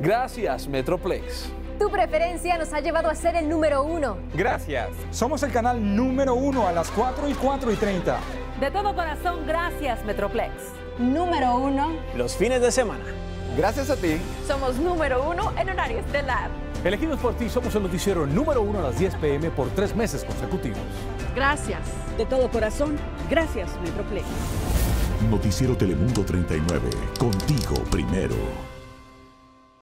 Gracias, Metroplex. Tu preferencia nos ha llevado a ser el número uno. Gracias. Somos el canal número uno a las 4 y 4 y 30. De todo corazón, gracias, Metroplex. Número uno. Los fines de semana. Gracias a ti. Somos número uno en horario estelar. Elegidos por ti, somos el noticiero número uno a las 10 pm por tres meses consecutivos. Gracias. De todo corazón, gracias, Metroplex. Noticiero Telemundo 39. Contigo primero.